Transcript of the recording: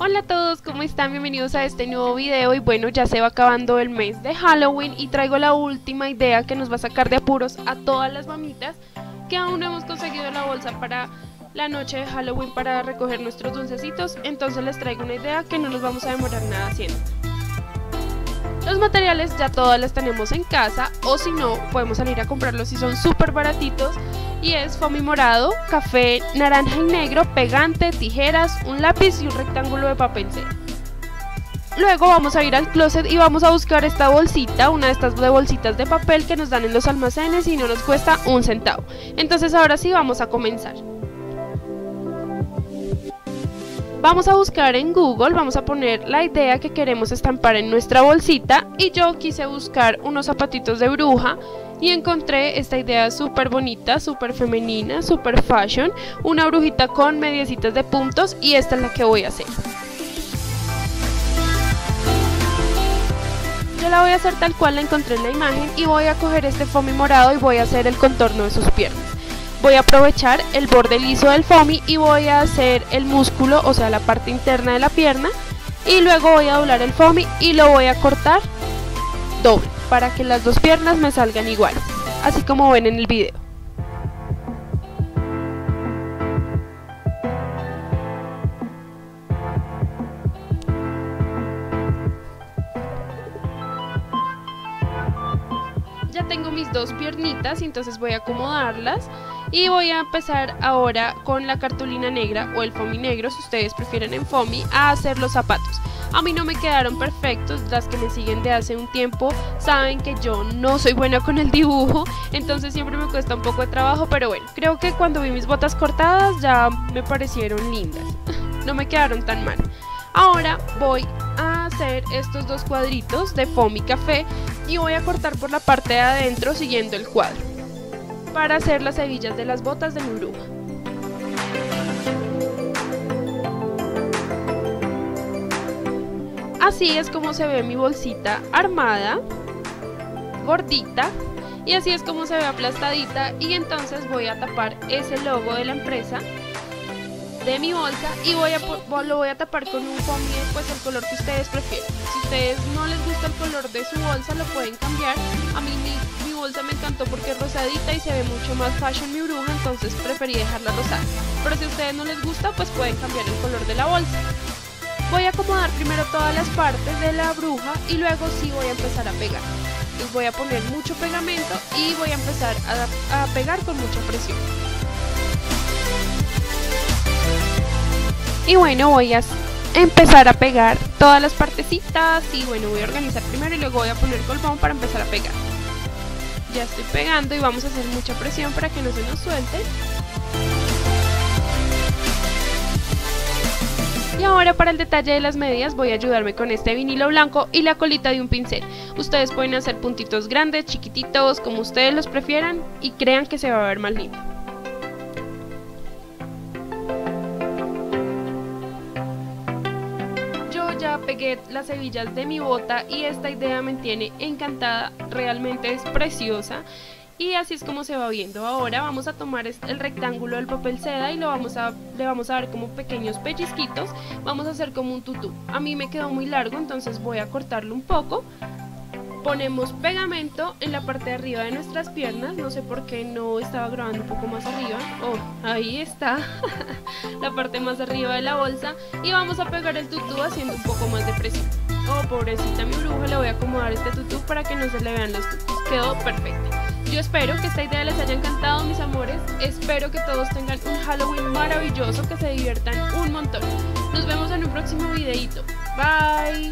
Hola a todos, ¿cómo están? Bienvenidos a este nuevo video y bueno, ya se va acabando el mes de Halloween y traigo la última idea que nos va a sacar de apuros a todas las mamitas que aún no hemos conseguido la bolsa para la noche de Halloween para recoger nuestros dulcecitos, entonces les traigo una idea que no nos vamos a demorar nada haciendo. Los materiales ya todas las tenemos en casa o si no, podemos salir a comprarlos y son súper baratitos y es foamy morado, café, naranja y negro, pegante, tijeras, un lápiz y un rectángulo de papel C. Luego vamos a ir al closet y vamos a buscar esta bolsita, una de estas bolsitas de papel que nos dan en los almacenes y no nos cuesta un centavo. Entonces ahora sí vamos a comenzar. Vamos a buscar en Google, vamos a poner la idea que queremos estampar en nuestra bolsita. Y yo quise buscar unos zapatitos de bruja y encontré esta idea súper bonita, súper femenina, súper fashion, una brujita con mediecitas de puntos y esta es la que voy a hacer. Yo la voy a hacer tal cual la encontré en la imagen y voy a coger este foamy morado y voy a hacer el contorno de sus piernas voy a aprovechar el borde liso del foamy y voy a hacer el músculo, o sea la parte interna de la pierna y luego voy a doblar el foamy y lo voy a cortar doble para que las dos piernas me salgan iguales, así como ven en el video. Ya tengo mis dos piernitas, entonces voy a acomodarlas y voy a empezar ahora con la cartulina negra o el foamy negro, si ustedes prefieren en foamy, a hacer los zapatos. A mí no me quedaron perfectos, las que me siguen de hace un tiempo saben que yo no soy buena con el dibujo, entonces siempre me cuesta un poco de trabajo, pero bueno, creo que cuando vi mis botas cortadas ya me parecieron lindas, no me quedaron tan mal. Ahora voy a hacer estos dos cuadritos de foamy café y voy a cortar por la parte de adentro siguiendo el cuadro para hacer las hebillas de las botas de mi bruja. Así es como se ve mi bolsita armada, gordita, y así es como se ve aplastadita y entonces voy a tapar ese logo de la empresa de mi bolsa y voy a, lo voy a tapar con un foamy pues el color que ustedes prefieran. Si ustedes no les gusta el color de su bolsa lo pueden cambiar. A mí mi, bolsa me encantó porque es rosadita y se ve mucho más fashion mi bruja, entonces preferí dejarla rosada. Pero si a ustedes no les gusta pues pueden cambiar el color de la bolsa. Voy a acomodar primero todas las partes de la bruja y luego sí voy a empezar a pegar. Les voy a poner mucho pegamento y voy a empezar a pegar con mucha presión. Y bueno, voy a empezar a pegar todas las partecitas y bueno, voy a organizar primero y luego voy a poner colbón para empezar a pegar. Ya estoy pegando y vamos a hacer mucha presión para que no se nos suelte. Y ahora para el detalle de las medias voy a ayudarme con este vinilo blanco y la colita de un pincel. Ustedes pueden hacer puntitos grandes, chiquititos, como ustedes los prefieran y crean que se va a ver más lindo. Pegué las hebillas de mi bota y esta idea me tiene encantada, realmente es preciosa y así es como se va viendo. Ahora vamos a tomar el rectángulo del papel seda y lo vamos a, le vamos a dar como pequeños pellizquitos, vamos a hacer como un tutú. A mí me quedó muy largo entonces voy a cortarlo un poco ponemos pegamento en la parte de arriba de nuestras piernas, no sé por qué no estaba grabando un poco más arriba, oh, ahí está, la parte más arriba de la bolsa y vamos a pegar el tutú haciendo un poco más de presión. Oh, pobrecita mi bruja, le voy a acomodar este tutú para que no se le vean los tutus, quedó perfecto. Yo espero que esta idea les haya encantado, mis amores. Espero que todos tengan un Halloween maravilloso, que se diviertan un montón. Nos vemos en un próximo videito. Bye.